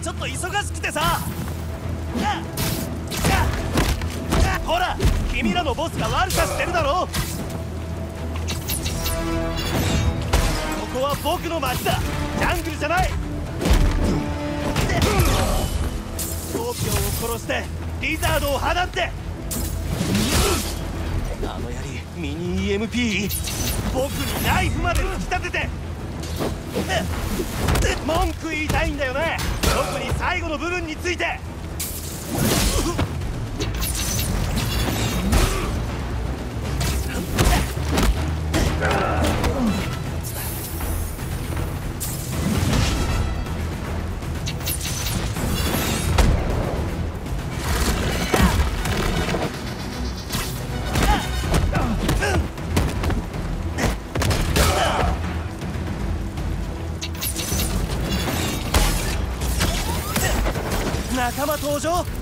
ちょっと忙しくてさ。ほら君らのボスが悪さしてるだろ。ここは僕の町だ。ジャングルじゃない。東京を殺してリザードを放って。あの槍ミニ EMP 僕にナイフまで突き立てて。文句言いたいんだよね。特に最後の部分について。登場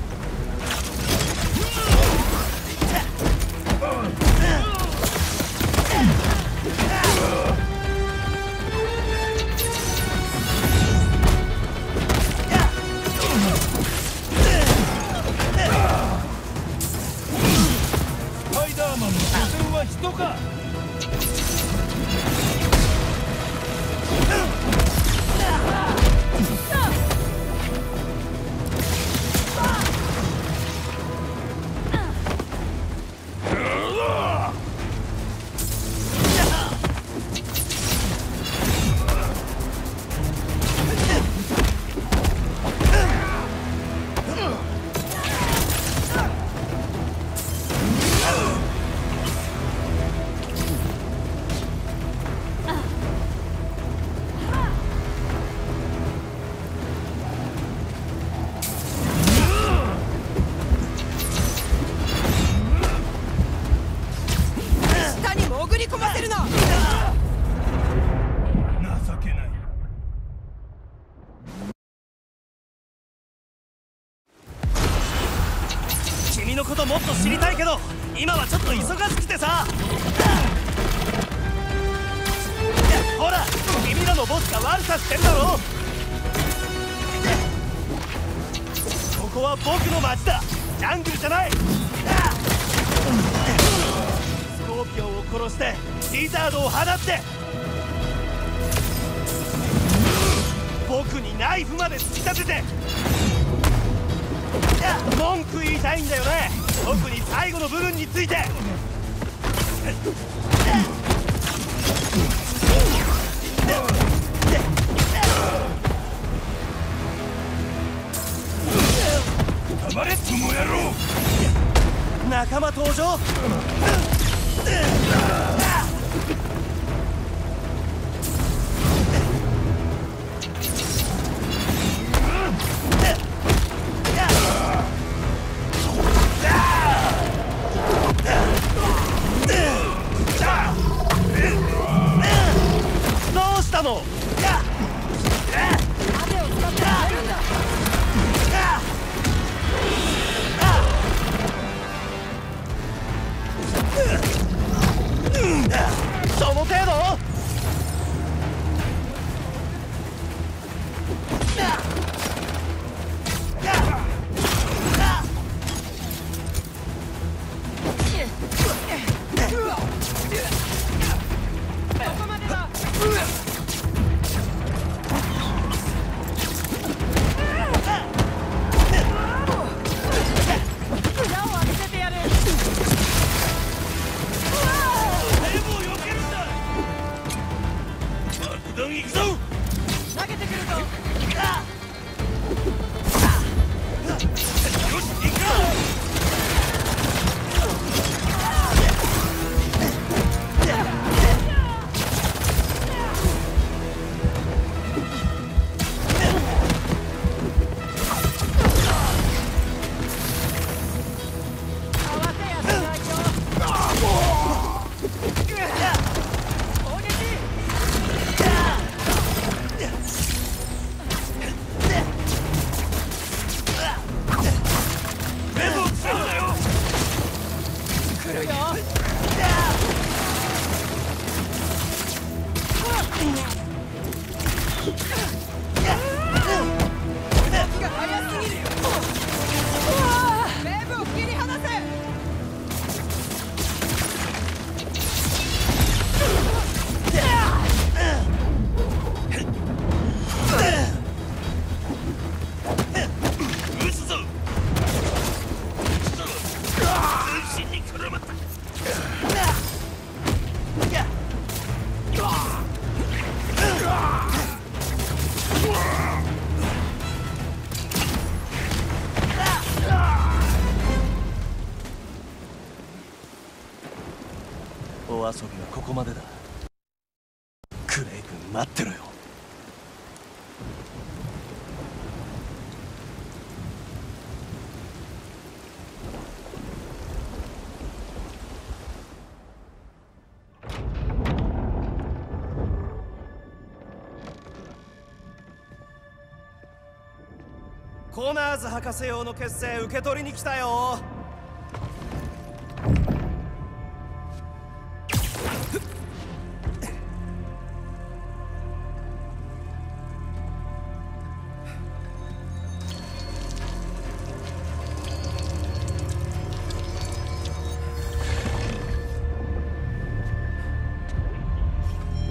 コナーズ博士用の決戦受け取りに来たよ。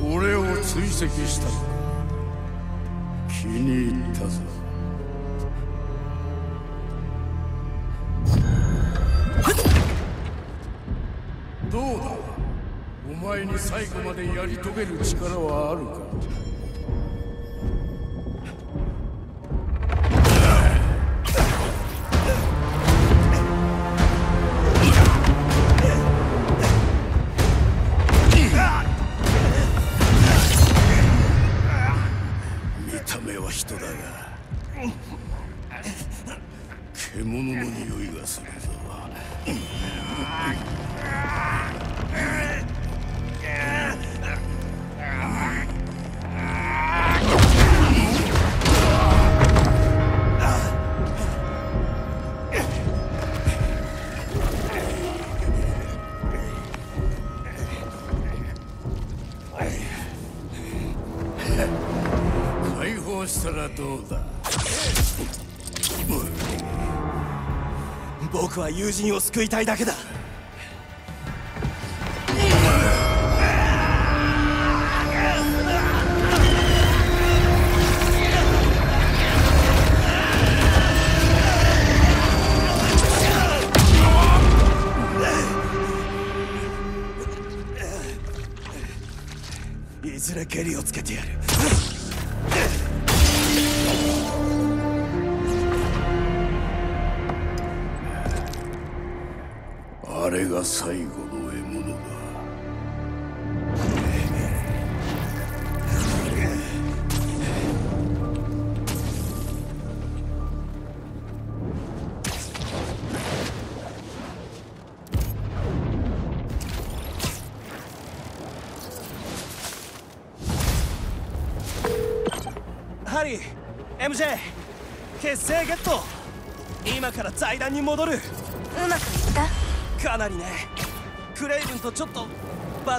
俺を追跡した。でやり遂げる力はあるか？見た目は人だが獣の匂いがするぞ。は友人を救いたいだけだ。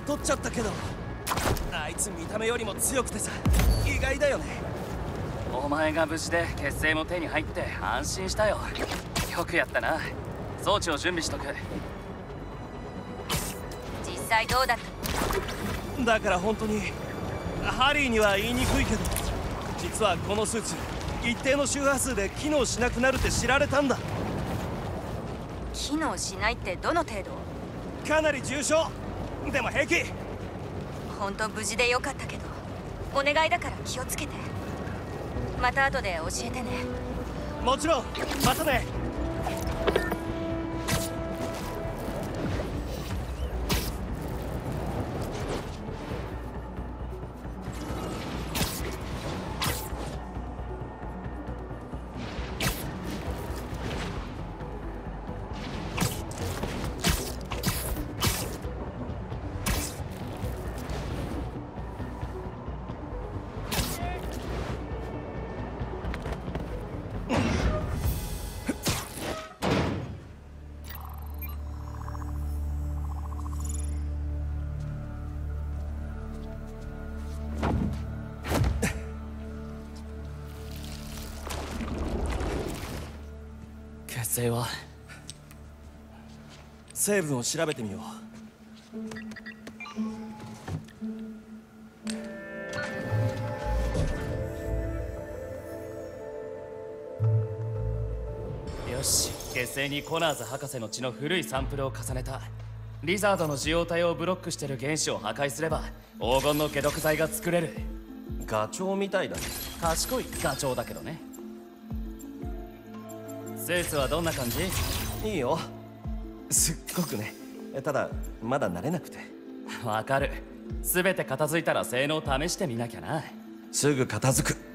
バトっちゃったけど。あいつ見た目よりも強くてさ。意外だよね。お前が無事で結成も手に入って安心したよ。よくやったな。装置を準備しとく。実際どうだった？だから本当にハリーには言いにくいけど実はこのスーツ一定の周波数で機能しなくなるって知られたんだ。機能しないってどの程度？かなり重症でも平気。本当無事でよかったけどお願いだから気をつけて。また後で教えてね。もちろん。またね成分を調べてみよよし結成にコナーズ博士の血の古いサンプルを重ねた。リザードの受容体をブロックしてる原子を破壊すれば黄金の解毒剤が作れる。うガチョウみたいだね。賢いガチョウだけどね。スーツはどんな感じ？いいよすっごくね。ただまだ慣れなくて。わかる。全て片付いたら性能試してみなきゃな。すぐ片付く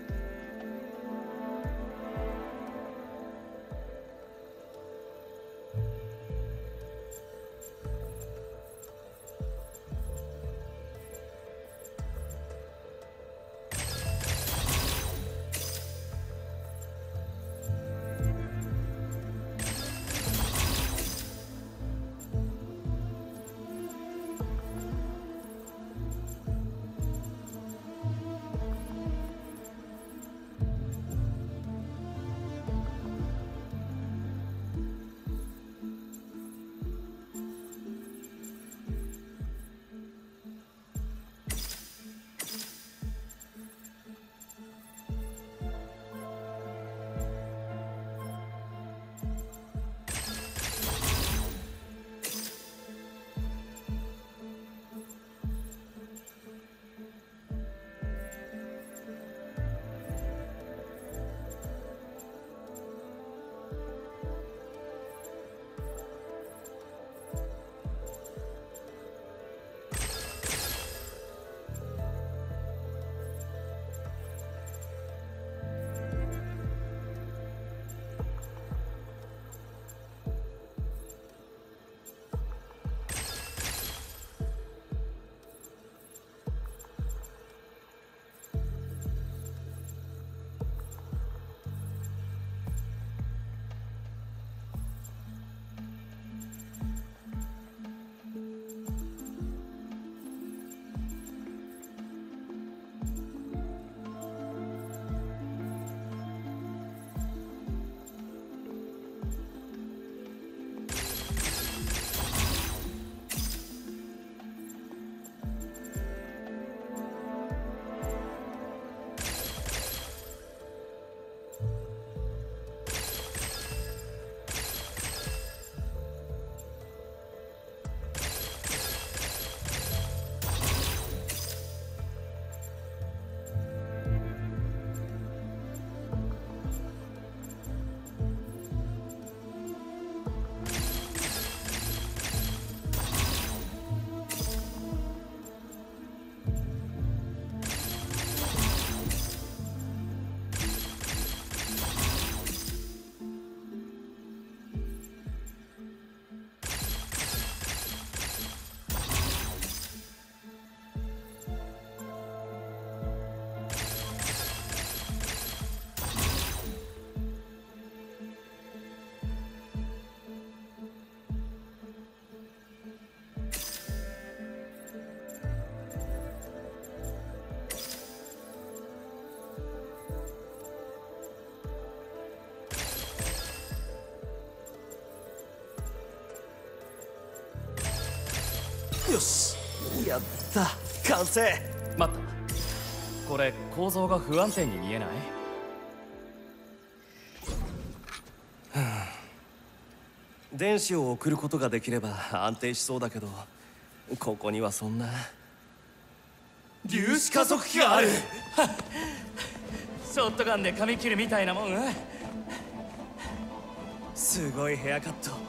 完成。待った。これ構造が不安定に見えない？電子を送ることができれば安定しそうだけどここにはそんな。粒子加速器がある。ショットガンで髪切るみたいなもん？すごいヘアカット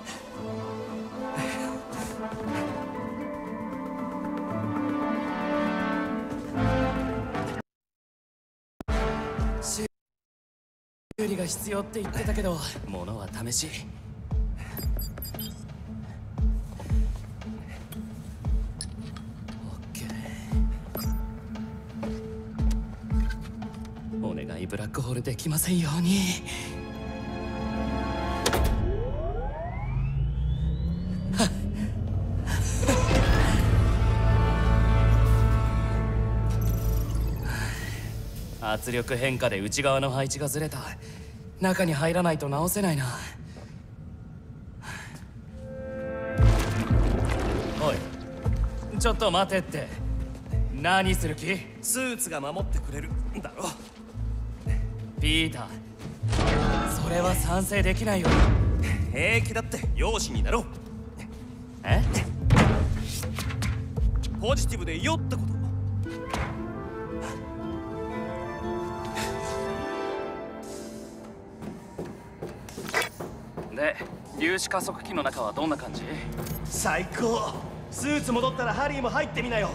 修理が必要って言ってたけど。物は試し。オッケー。お願いブラックホールできませんように。圧力変化で内側の配置がずれた。中に入らないと直せないな。おいちょっと待てって。何する気？スーツが守ってくれる。んだろ。ピーターそれは賛成できないよ。平気だって容姿になろう。え？ポジティブでいよっと粒子加速器の中はどんな感じ？最高。スーツ戻ったらハリーも入ってみなよ。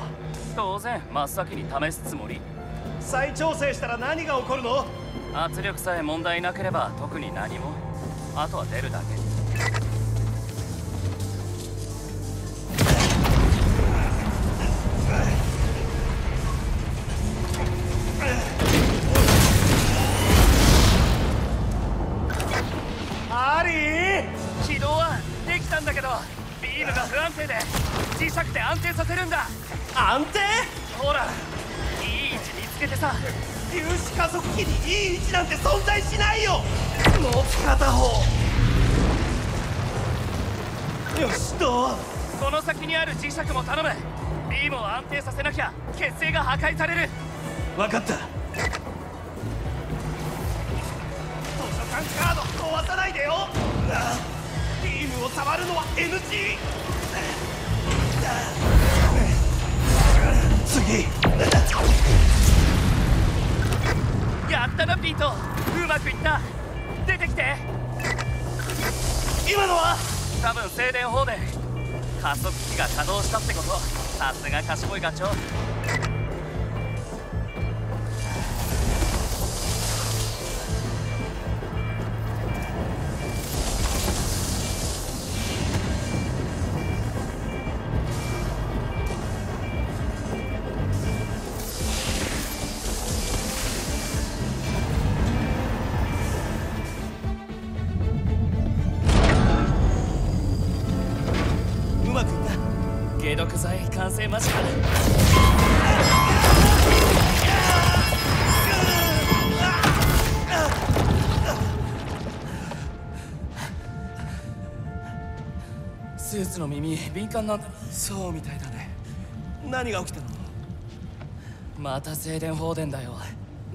当然真っ先に試すつもり。再調整したら何が起こるの？圧力さえ問題なければ特に何も。あとは出るだけ安定させるんだ。安定？ほらいい位置見つけてさ粒子加速器にいい位置なんて存在しないよ。もう片方。よしどう？この先にある磁石も頼む。ビームを安定させなきゃ結成が破壊される。分かった。図書館カード壊さないでよ。あビームを触るのは NG 次。やったなピート。うまくいった。出てきて。今のは？多分静電砲で。加速器が稼働したってこと。さすが賢いガチョウ敏感なんだ。そうみたいだね。何が起きたの？また静電放電だよ。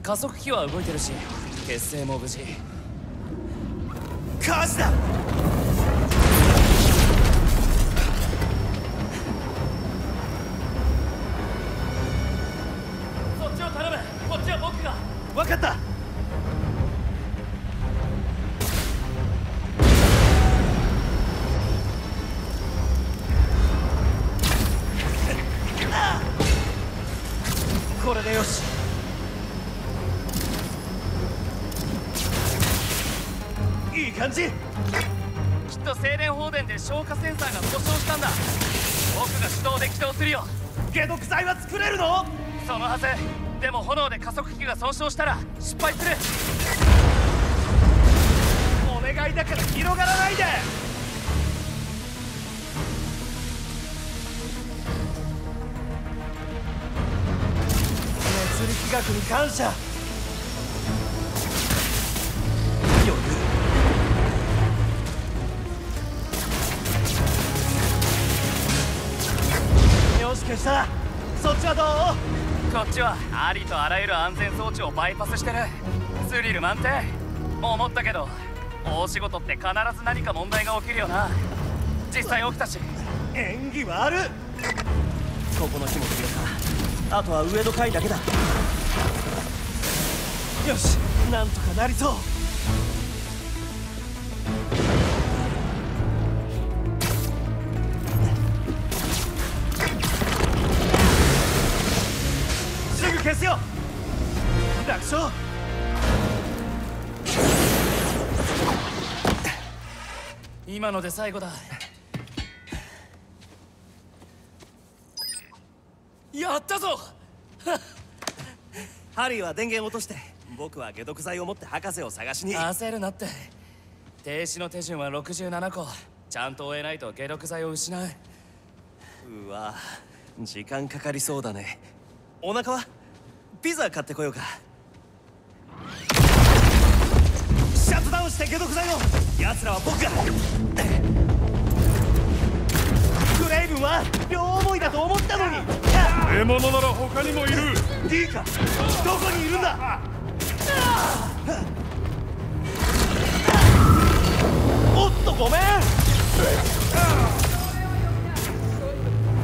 加速器は動いてるし結成も無事。火事だよし。いい感じ。きっと静電放電で消火センサーが故障したんだ。僕が手動で起動するよ。解毒剤は作れるの？そのはず。でも炎で加速器が損傷したら失敗する。お願いだから広がらないで熱力学に感謝。消した。そっちはどう？こっちはありとあらゆる安全装置をバイパスしてる。スリル満点。思ったけど大仕事って必ず何か問題が起きるよな。実際起きたし。演技はある。ここの火も消えた。あとは上の階だけだよしなんとかなりそう。すぐ消すよ。楽勝。今ので最後だ。やったぞ。ハリーは電源落として。僕は解毒剤を持って博士を探しに。焦るなって。停止の手順は67個。ちゃんと終えないと解毒剤を失う。うわ。時間かかりそうだね。お腹は？ピザ買ってこようか。シャットダウンして解毒剤を。奴らは僕が。クレイブンは両思いだと思ったのに。獲物なら他にもいる。D か？どこにいるんだ？おっとごめん。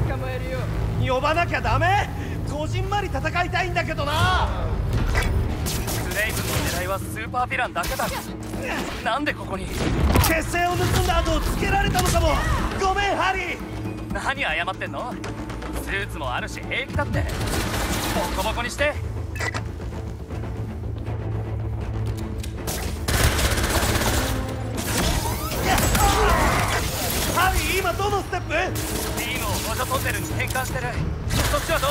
捕まえるよ。呼ばなきゃダメ。こじんまり戦いたいんだけどな。クレイブンの狙いはスーパーヴィランだけだ。なんでここに？結成を盗んだ後つけられたのかも。ごめんハリー。何謝ってんの？スーツもあるし平気だって。ボコボコにしてどのステップチームを補助トンネルに変換してる。そっちはどう？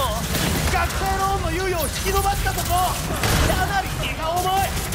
学生ローンの猶予を引き延ばしたとこ。かなり気が重い。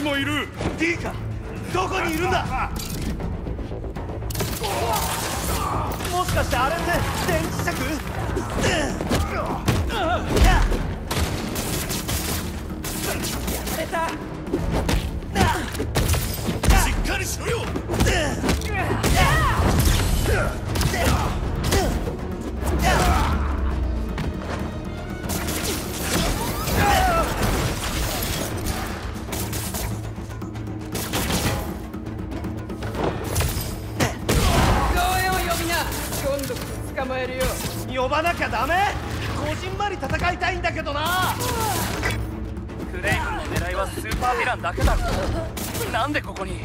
にもいる。D かどこにいるんだ？えるよ。呼ばなきゃダメ。こじんまり戦いたいんだけどな。クレイ君の狙いはスーパーヴィランだけだろなんでここに？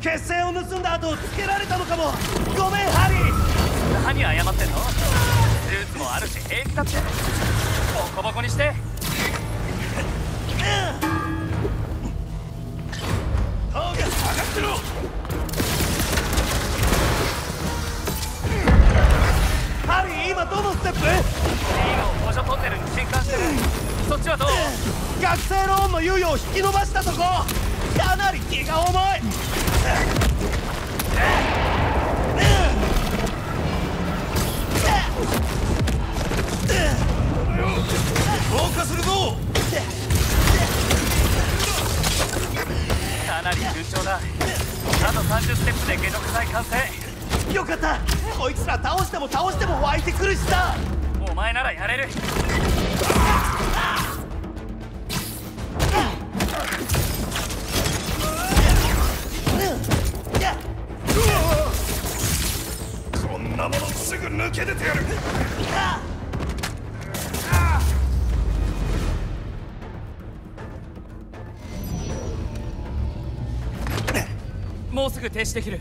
血清を盗んだ後つけられたのかも。ごめんハリー。何謝ってんの？スーツもあるし平気だって。ボコボコにして。ターゲット下がってろどのステップチームを補助トンネルに変換してるそっちはどう学生ローンの猶予を引き延ばしたとこ。かなり気が重い。防火するぞかなり順調だあと30ステップで解毒剤完成よかった。こいつら倒しても倒しても湧いてくるしさ。お前ならやれる。こんなものすぐ抜け出てやる。もうすぐ停止できる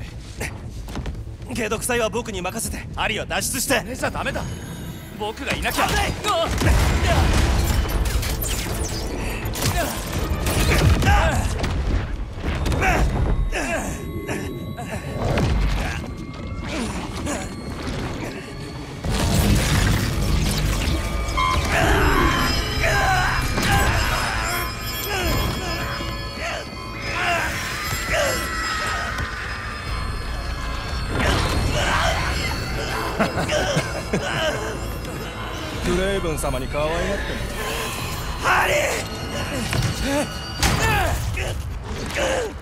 解毒剤は僕に任せてアリは脱出してそれじゃダメだ僕がいなきゃ危ない君様に可愛がってもハリー！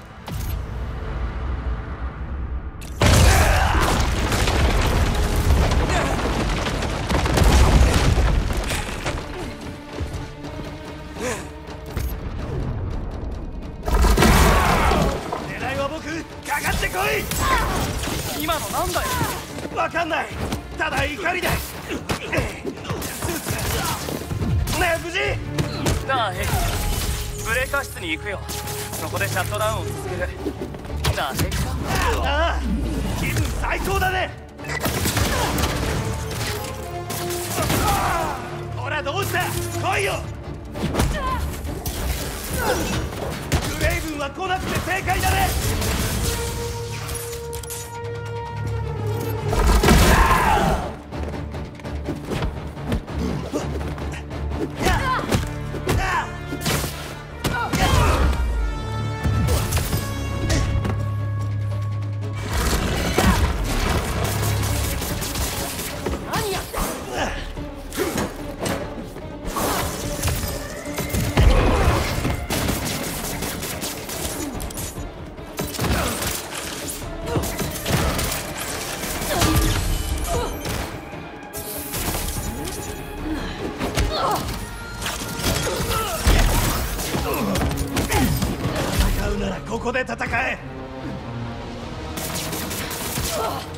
啊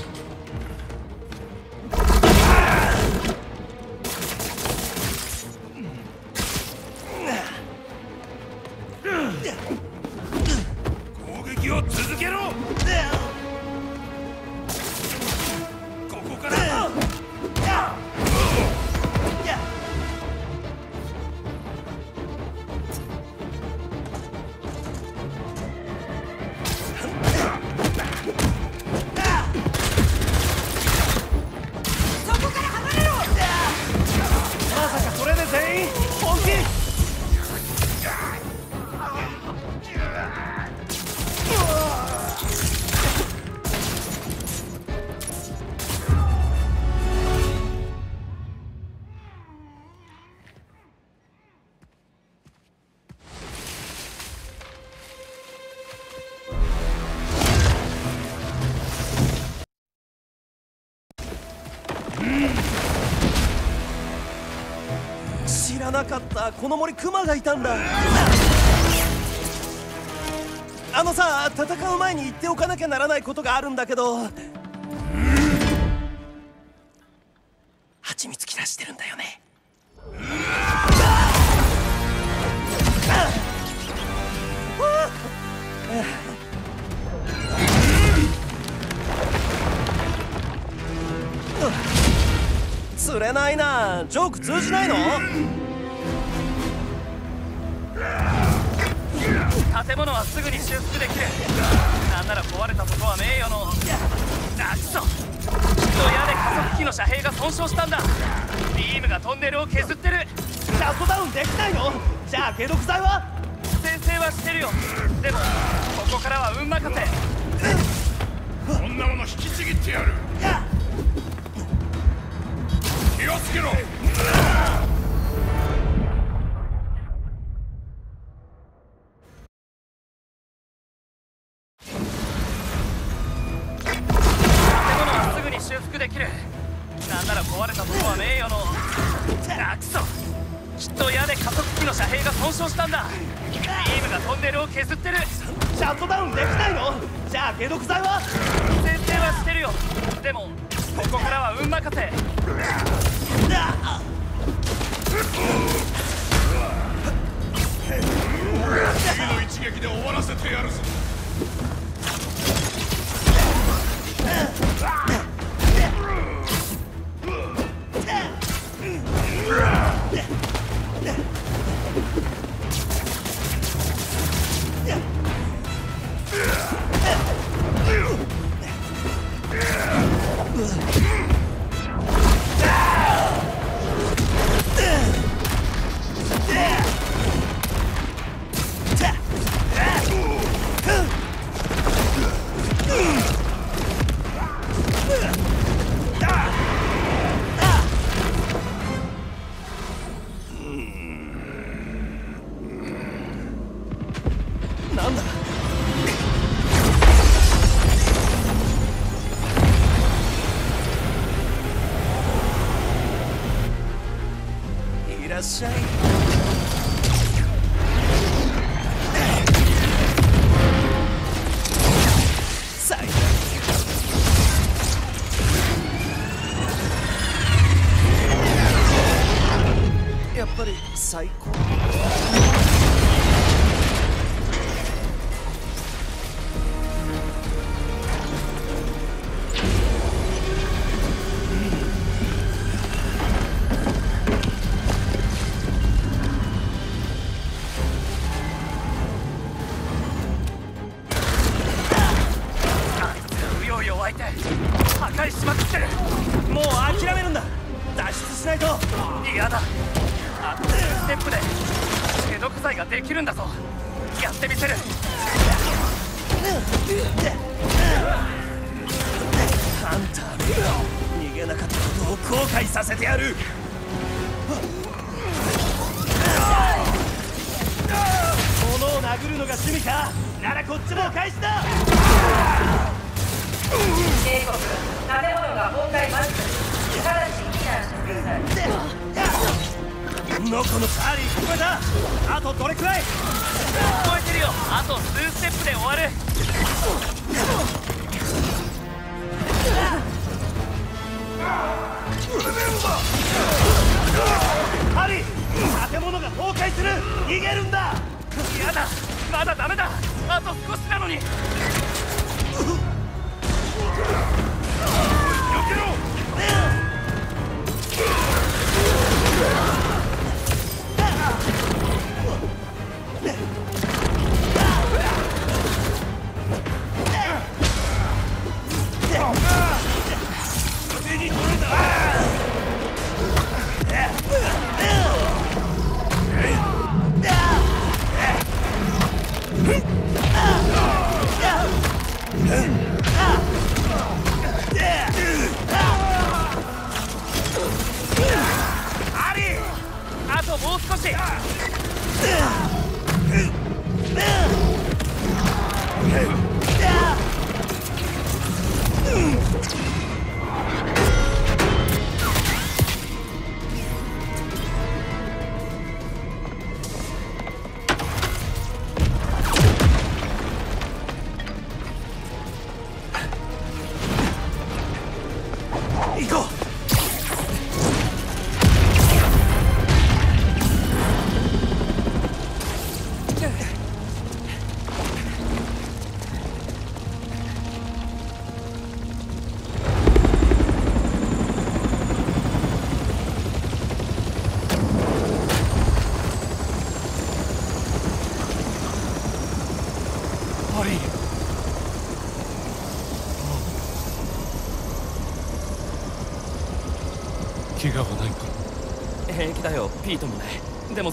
らなかったこの森クマがいたんだ。あのさ戦う前に言っておかなきゃならないことがあるんだけど。蜂蜜切らしてるんだよね。釣れないな。ジョーク通じないの？すぐに修復できる。なんなら壊れたとこは名誉の。なくそ。人屋で加速器の遮蔽が損傷したんだ。ビームがトンネルを削ってる。シャットダウンできないの？じゃあ解毒剤は？先制はしてるよ。でもここからは運任せ。こんなもの引きちぎってやる。気をつけろ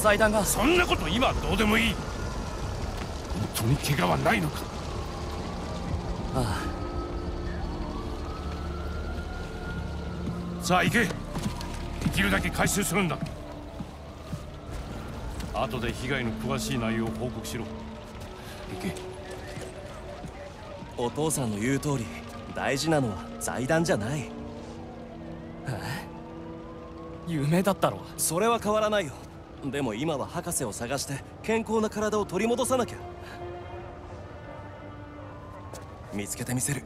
でも財団が。そんなこと今はどうでもいい。本当に怪我はないのか。あさあ行け。できるだけ回収するんだ。後で被害の詳しい内容を報告しろ。行け。うお父さんの言う通り大事なのは財団じゃない。夢だったろそれは変わらないよでも今は博士を探して健康な体を取り戻さなきゃ。見つけてみせる。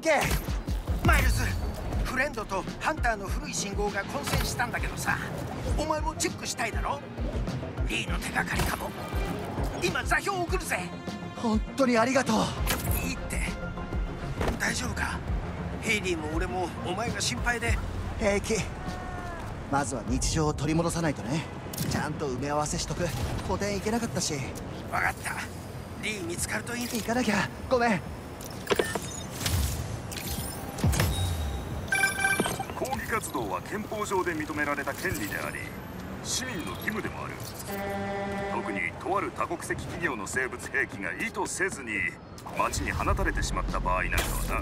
ガンケマイルズフレンドとハンターの古い信号が混戦したんだけどさ。お前もチェックしたいだろ？リーの手がかりかも。今座標を送るぜ。本当にありがとう。いいって。大丈夫か？ヘイリーも俺もお前が心配で。平気。まずは日常を取り戻さないとね。ちゃんと埋め合わせしとく。補填行けなかったし。分かった。リー見つかるといい行かなきゃ。ごめん動は憲法上で認められた権利であり市民の義務でもある。特にとある多国籍企業の生物兵器が意図せずに町に放たれてしまった場合なんかは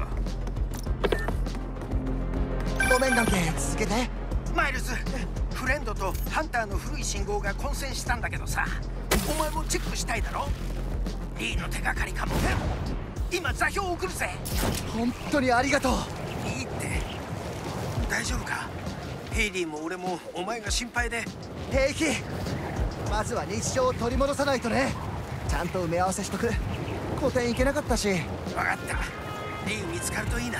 なごめん関係続けて。マイルズフレンドとハンターの古い信号が混戦したんだけどさ。お前もチェックしたいだろ？リーの手がかりかも今座標を送るぜ。本当にありがとう大丈夫か？ヘイリーも俺もお前が心配で。平気。まずは日常を取り戻さないとね。ちゃんと埋め合わせしとく。古典行けなかったし。分かった。リー見つかるといいな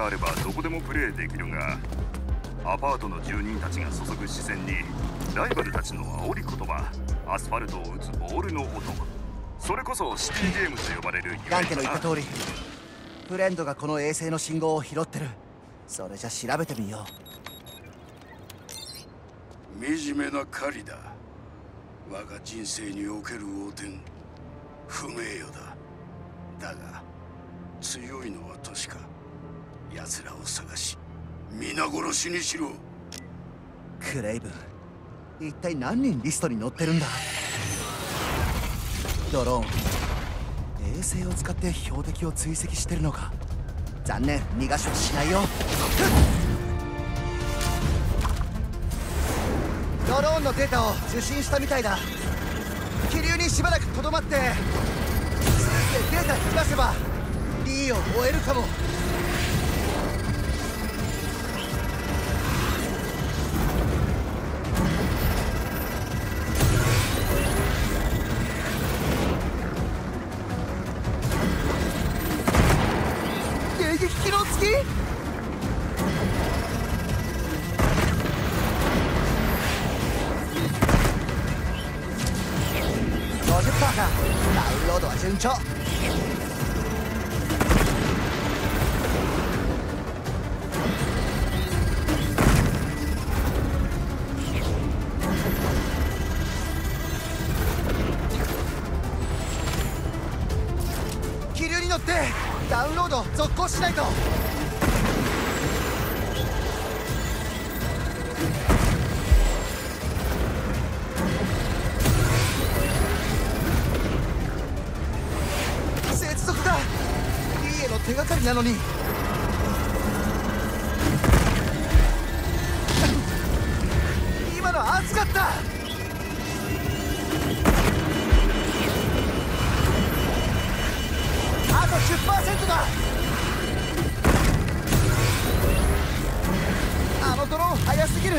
があればどこでもプレーできるがアパートの住人たちが注ぐ視線にライバルたちの煽り言葉アスファルトを打つボールの音。それこそシティゲームと呼ばれる ガンケの言った通りフレンドがこの衛星の信号を拾ってる。それじゃ調べてみよ惨めな狩りだ。我が人生における横転不名誉だ。だが強いのは確か奴らを探し皆殺しにしろ。クレイブ一体何人リストに載ってるんだ？ドローン衛星を使って標的を追跡してるのか？残念逃がしはしないよ。ドローンのデータを受信したみたいだ。気流にしばらくとどまってスーツでデータ引き出せば D を終えるかも。なのに。今の熱かった。あと10%だ。あのドローン速すぎる。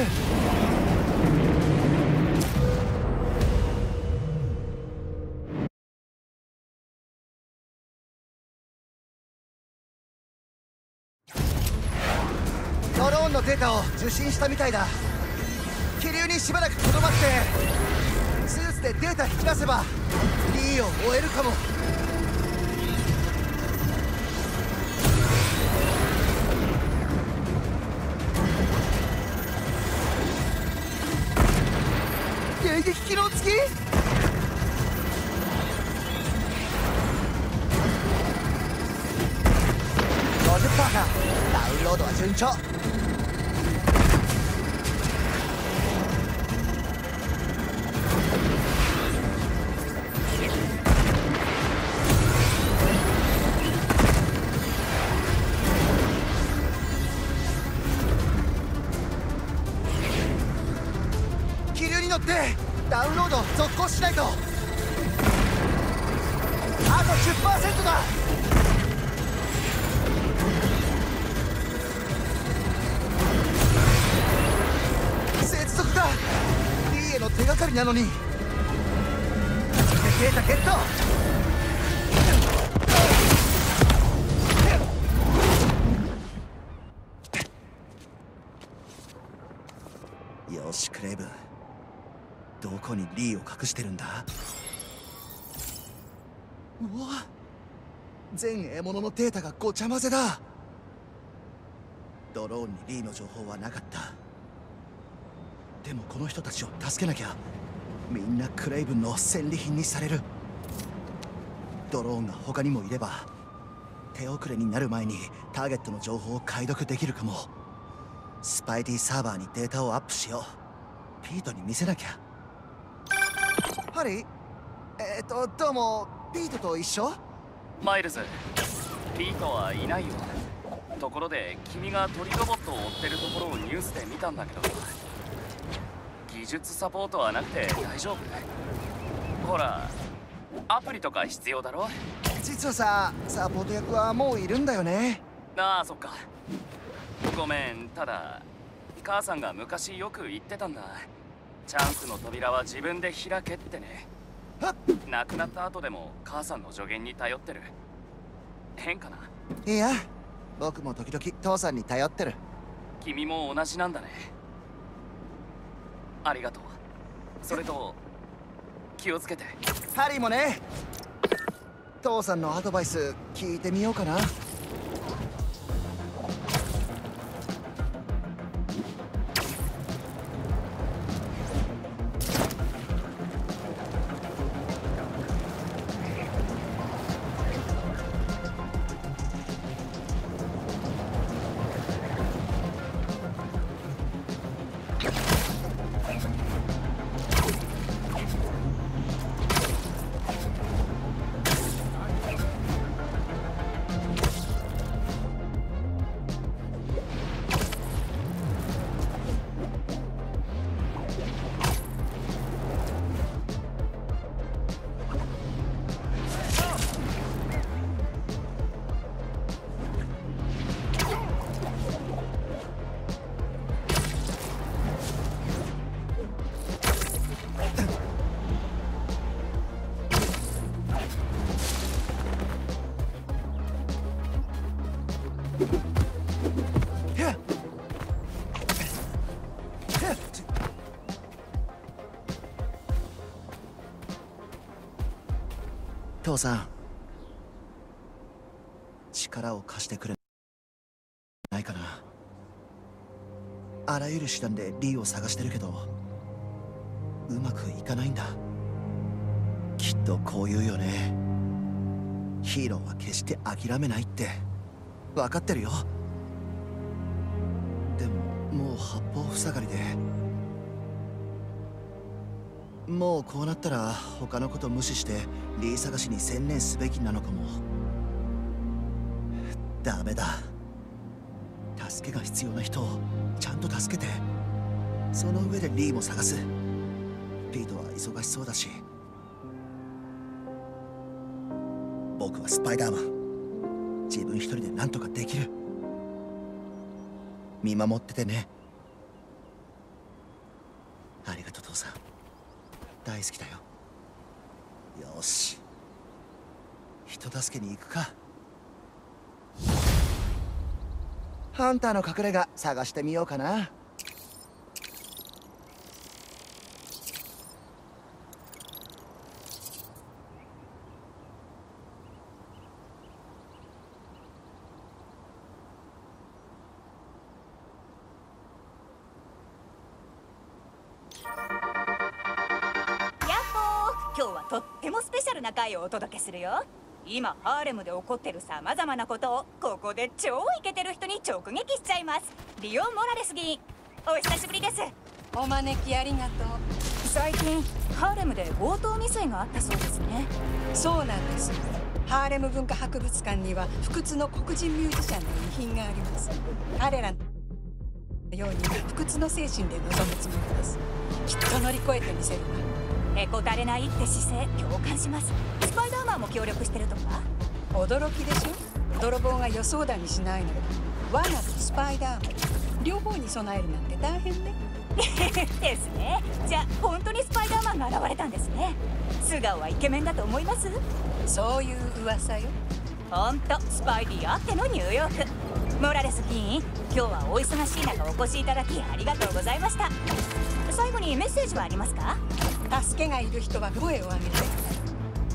受信したみたいだ。気流にしばらくとどまってスーツでデータ引き出せば D を終えるかも。迎撃機能付き？50%か。ダウンロードは順調。なのに。データゲットよしクレイブ。どこにリーを隠してるんだ？うわ全獲物のデータがごちゃ混ぜだ。ドローンにリーの情報はなかった。でもこの人たちを助けなきゃ。みんなクレイブンの戦利品にされる。ドローンが他にもいれば手遅れになる前にターゲットの情報を解読できるかも。スパイディサーバーにデータをアップしよう。ピートに見せなきゃ。ハリー？えっ、とどうも。ピートと一緒？マイルズ。ピートはいないよ。ところで君が鳥ロボットを追ってるところをニュースで見たんだけど。技術サポートはなくて大丈夫ほらアプリとか必要だろ？実はさサポート役はもういるんだよね。ああそっか。ごめんただ母さんが昔よく言ってたんだ。チャンスの扉は自分で開けってね。は亡くなった後でも母さんの助言に頼ってる。変かな？いや僕も時々父さんに頼ってる。君も同じなんだねありがとう。それと気をつけて。ハリーもね。父さんのアドバイス聞いてみようかな。父さん。力を貸してくれないかな。あらゆる手段でリーを探してるけどうまくいかないんだ。きっとこう言うよね。ヒーローは決して諦めないって。分かってるよ。でももう八方塞がりで。もうこうなったら他のこと無視してリー探しに専念すべきなのかも。ダメだ。助けが必要な人をちゃんと助けてその上でリーも探す。ピートは忙しそうだし。僕はスパイダーマン。自分一人で何とかできる。見守っててねありがとう父さん好きだよ。よし。人助けに行くか。ハンターの隠れ家探してみようかな。今日はとってもスペシャルな回をお届けするよ。今ハーレムで起こってるさまざまなことをここで超イケてる人に直撃しちゃいます。リオン・モラレス議員お久しぶりです。お招きありがとう。最近ハーレムで強盗未遂があったそうですね。そうなんです。ハーレム文化博物館には不屈の黒人ミュージシャンの遺品があります。彼らのように不屈の精神で臨むつもりです。きっと乗り越えてみせるわへこたれないって姿勢共感します。スパイダーマンも協力してるとか？驚きでしょ？泥棒が予想だにしないの。罠とスパイダーマン。両方に備えるなんて大変ね。ですね。じゃあ本当にスパイダーマンが現れたんですね。素顔はイケメンだと思います？そういう噂よ。ほんとスパイディあってのニューヨーク。モラレス議員今日はお忙しい中お越しいただきありがとうございました。最後にメッセージはありますか？助けがいる人は声を上げて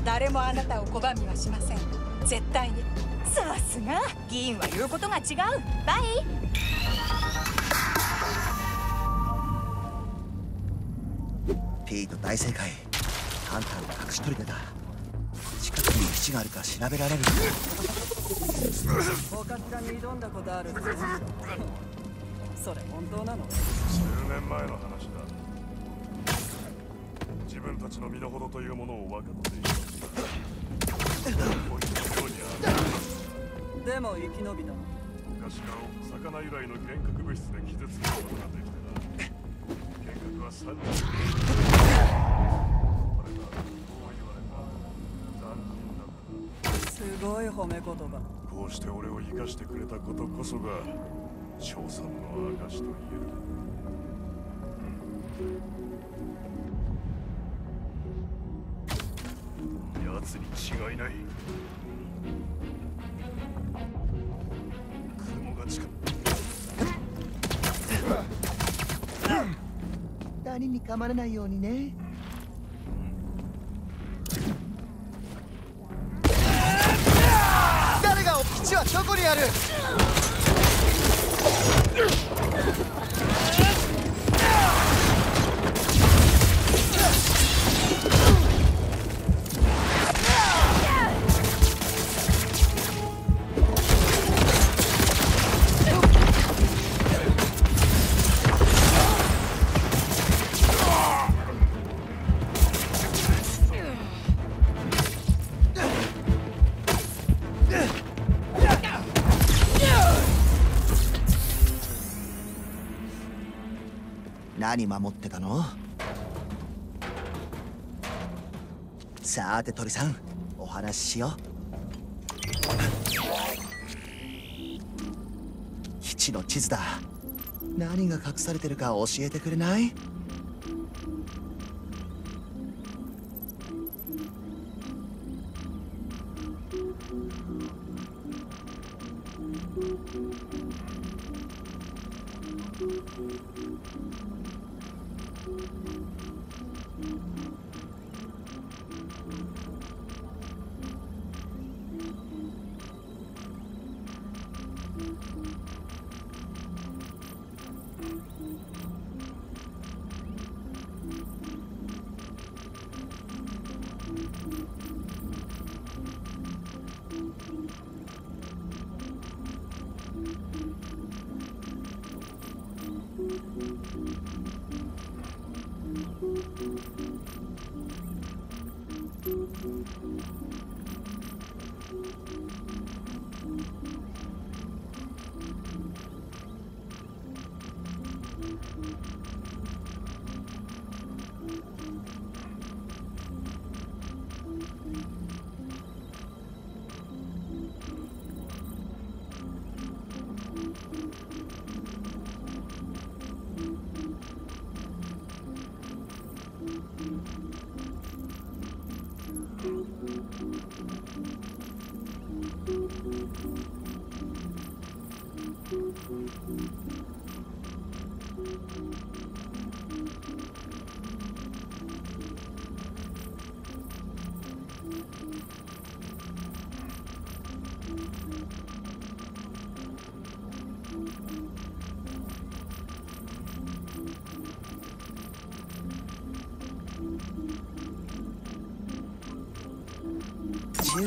誰もあなたを拒みはしません。絶対に。さすが。議員は言うことが違う。バイ。ピート大正解。ハンターの隠し撮り出た近くに基地があるか調べられる。ポカピカに挑んだことあるそれ本当なの？10年前の話だ自分たちの身の程というものを分かっているこいつのようでも生き延びた昔から魚由来の幻覚物質で傷つけることができてな幻覚は30これだそう言われた残忍だったすごい褒め言葉こうして俺を生かしてくれたことこそが賞賛の証と言える奴に違いない。雲が近く。何に噛まれないようにね誰が基地はどこにある？何守ってたの？さて鳥さんお話ししよう。基地の地図だ。何が隠されてるか教えてくれない？Mm-hmm. 10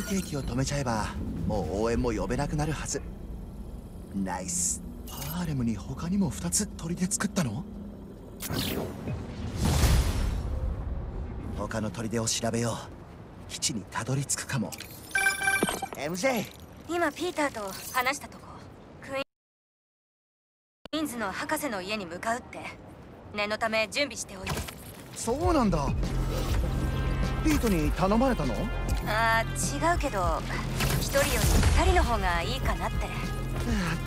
ーケーキを止めちゃえばもう応援も呼べなくなるはず。ナイス。他にも2つ砦作ったの？他の砦を調べよう。基地にたどり着くかも。MJ 今ピーターと話したとこ。クイーンズの博士の家に向かうって。念のため準備しておいて。そうなんだ。ピートに頼まれたの？あー違うけど一人より二人の方がいいかなって。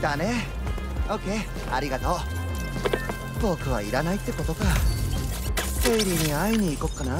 だねオッケーありがとう。僕はいらないってことか。セイリーに会いに行こっかな。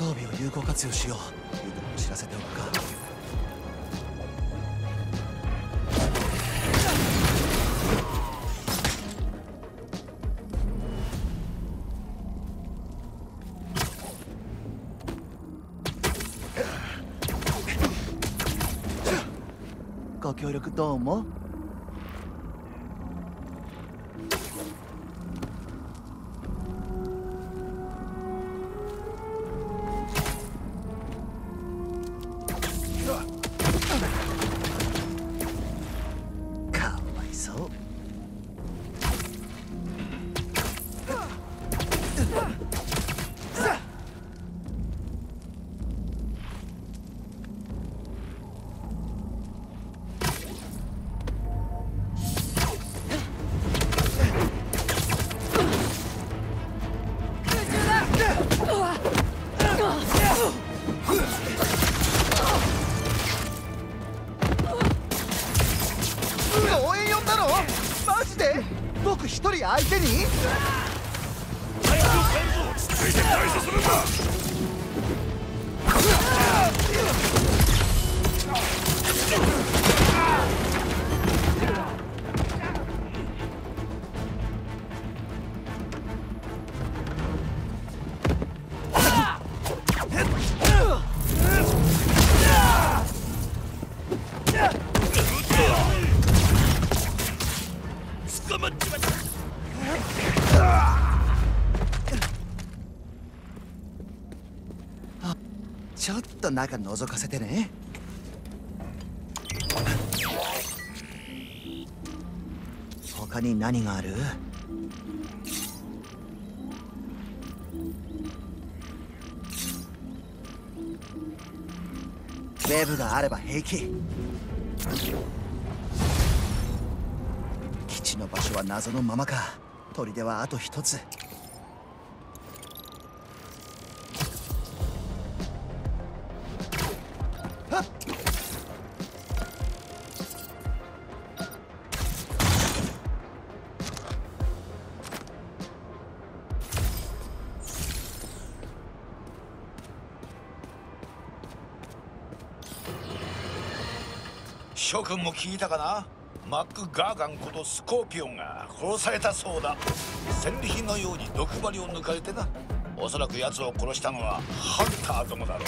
装備を有効活用しよう。いいとも知らせておくか。ご協力どうも一人相手に？ついて対処するんだ捕と中覗かせてね。他に何がある？ウェブがあれば平気。基地の場所は謎のままか。砦はあと一つ。君も聞いたかな？マック・ガーガンことスコーピオンが殺されたそうだ。戦利品のように毒針を抜かれてな。おそらく奴を殺したのはハンターどもだろ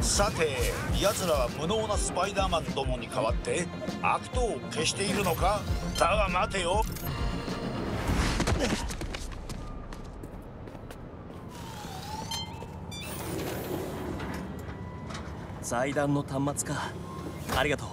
う。さて奴らは無能なスパイダーマンどもに代わって悪党を消しているのか？だが待てよ。祭壇の端末か。ありがとう。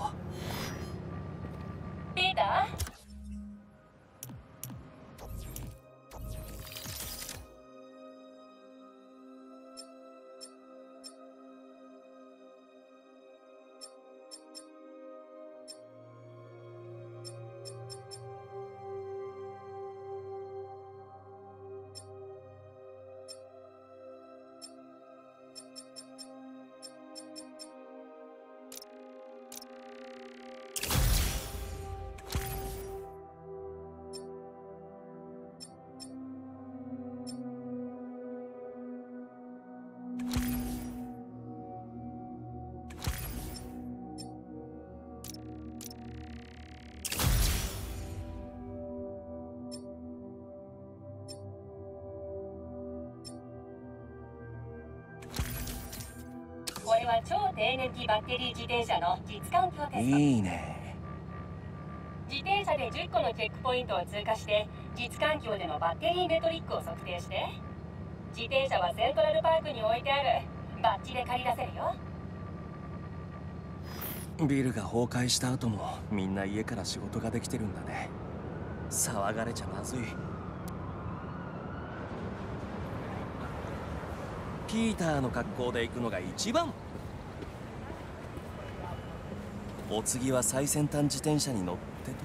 自転車の実環境テスト。いいね。自転車で10個のチェックポイントを通過して実環境でのバッテリーメトリックを測定して自転車はセントラルパークに置いてある。バッジで借り出せるよ。ビルが崩壊した後もみんな家から仕事ができてるんだね。騒がれちゃまずい。ピーターの格好で行くのが一番お次は最先端自転車に乗ってと。